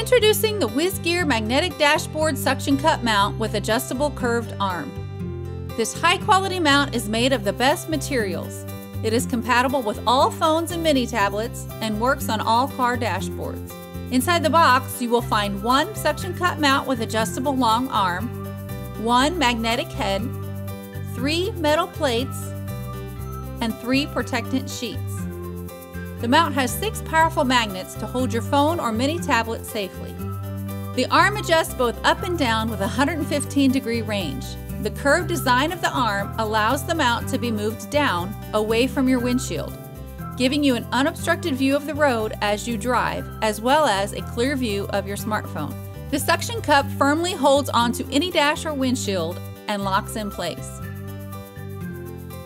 Introducing the WizGear Magnetic Dashboard Suction Cup Mount with adjustable curved arm. This high quality mount is made of the best materials. It is compatible with all phones and mini tablets and works on all car dashboards. Inside the box, you will find one suction cup mount with adjustable long arm, one magnetic head, three metal plates, and three protectant sheets. The mount has six powerful magnets to hold your phone or mini tablet safely. The arm adjusts both up and down with a 115 degree range. The curved design of the arm allows the mount to be moved down, away from your windshield, giving you an unobstructed view of the road as you drive, as well as a clear view of your smartphone. The suction cup firmly holds onto any dash or windshield and locks in place.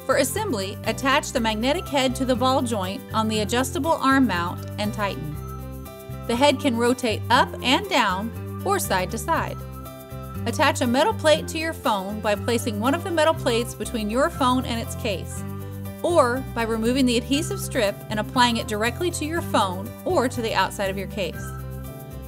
For assembly, attach the magnetic head to the ball joint on the adjustable arm mount and tighten. The head can rotate up and down or side to side. Attach a metal plate to your phone by placing one of the metal plates between your phone and its case, or by removing the adhesive strip and applying it directly to your phone or to the outside of your case.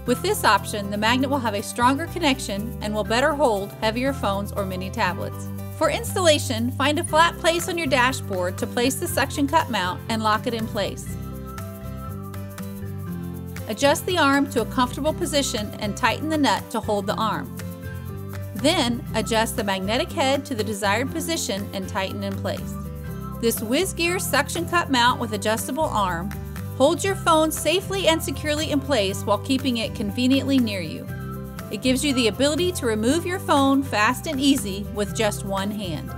With this option, the magnet will have a stronger connection and will better hold heavier phones or mini tablets. For installation, find a flat place on your dashboard to place the suction cup mount and lock it in place. Adjust the arm to a comfortable position and tighten the nut to hold the arm. Then, adjust the magnetic head to the desired position and tighten in place. This WizGear suction cup mount with adjustable arm holds your phone safely and securely in place while keeping it conveniently near you. It gives you the ability to remove your phone fast and easy with just one hand.